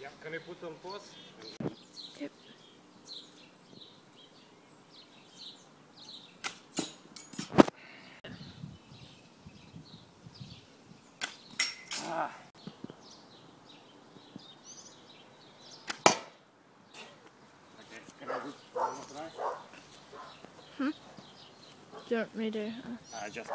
Yeah, can we put on pause? Yep. Ah. Okay, can I do one more? Do you want me to? Uh, Uh, just